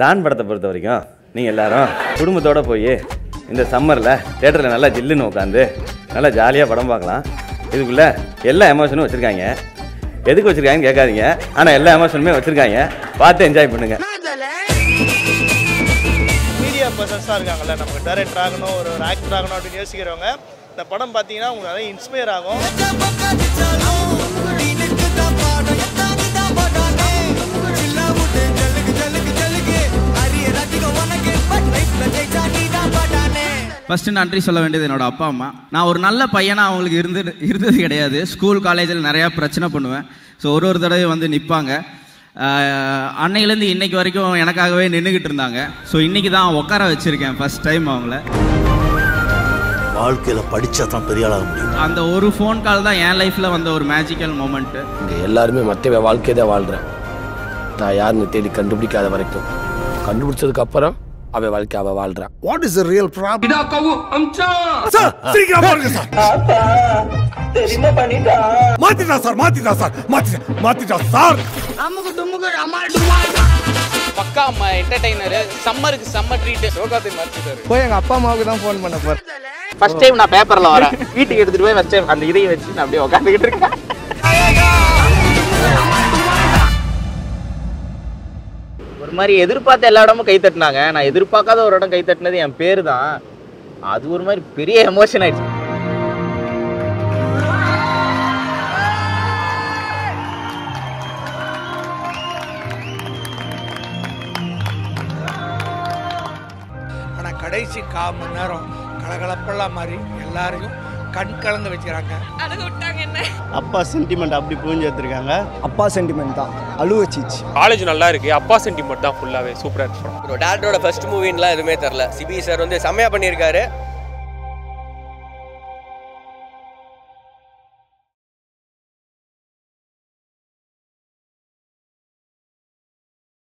Don படத்தை பொறுத்த வரைக்கும் நீங்கள் எல்லாரும் குடும்பத்தோடு போய் இந்த சம்மரில் தேட்டரில் நல்லா ஜில்லுன்னு உட்காந்து நல்லா ஜாலியாக படம் பார்க்கலாம். இதுக்குள்ளே எல்லா எமோஷனும் வச்சுருக்காங்க. எதுக்கு வச்சுருக்காங்கன்னு கேட்காதீங்க. ஆனால் எல்லா எமோஷனுமே வச்சுருக்காங்க. பார்த்து என்ஜாய் பண்ணுங்கள் மீடியா பர்சன்ஸாக இருக்காங்கல்ல நமக்கு டேரக்டர் ஆகணும் ஒரு ஒரு ஆக்டர் ஆகணும் அப்படின்னு யோசிக்கிறவங்க இந்த படம் பார்த்தீங்கன்னா உங்களுக்கு நிறைய இன்ஸ்பயர் ஆகும். ஃபஸ்ட்டு நன்றி சொல்ல வேண்டியது என்னோட அப்பா அம்மா. நான் ஒரு நல்ல பையனாக அவங்களுக்கு இருந்து இருந்தது கிடையாது. ஸ்கூல் காலேஜில் நிறையா பிரச்சனை பண்ணுவேன். ஸோ ஒரு ஒரு தடவை வந்து நிற்பாங்க அன்னையிலேருந்து இன்னைக்கு வரைக்கும் எனக்காகவே நின்றுக்கிட்டு இருந்தாங்க. ஸோ இன்னைக்கு தான் உட்கார வச்சுருக்கேன் ஃபஸ்ட் டைம் அவங்கள. வாழ்க்கையில் படித்தா தான் பெரிய ஆளாக முடியும். அந்த ஒரு ஃபோன் கால் தான் என் லைஃப்பில் வந்த ஒரு மேஜிக்கல் மூமெண்ட்டு இங்கே எல்லாருமே மற்ற வாழ்க்கையை தான் வாழ்கிறேன் நான் யாருன்னு தேடி கண்டுபிடிக்காத வரைக்கும். கண்டுபிடிச்சதுக்கு அப்புறம் அவ வாழ்க்கை அவ வாழ்றான் வாட் இஸ் ரியல் ப்ராப்ளம் மாத்திட்டா சார் மாத்திட்டா சார் மாத்திட்டா மாத்திட்டா சார் பக்கா அம்மா என்டர்டைனர் சம்மருக்கு செம்ம ட்ரீட் சோகாத்தை மறைச்சிட்டாரு போய் எங்கள் அப்பா அம்மாவுக்கு தான் ஃபோன் பண்ண போகிறேன் ஃபர்ஸ்ட் டைம் நான் பேப்பர்ல வரேன். வீட்டுக்கு எடுத்துட்டு போய் ஃபர்ஸ்ட் டைம் அந்த இதையும் வச்சு நான் அப்படியே உட்காந்துக்கிட்டு இருக்கேன். இது மாதிரி எதிர்பார்த்த எல்லா இடமும் கை தட்டினாங்க. நான் எதிர்பார்க்காத ஒரு இடம் கை தட்டினது என் பேர் தான் அது ஒரு மாதிரி பெரிய எமோஷன் ஆயிடுச்சு. ஆனால் கடைசி கால் மணி நேரம் கலகலப்பெல்லாம் மாதிரி எல்லாரையும் கண் கலங்க வச்சுக்கிறாங்க. அப்பா சென்டிமெண்ட் அப்படி புரிஞ்சு எடுத்திருக்காங்க அப்பா சென்டிமெண்ட் தான். அழுவச்சிச்சு காலேஜ் நல்லா இருக்கு. அப்பா சென்டிமெண்ட் தான் ஃபுல்லாவே சூப்பரா இருக்கு டேரக்டரோட ஃபர்ஸ்ட் மூவின்லாம் எதுவுமே தெரில சிபி சார் வந்து செம்மையா பண்ணியிருக்காரு.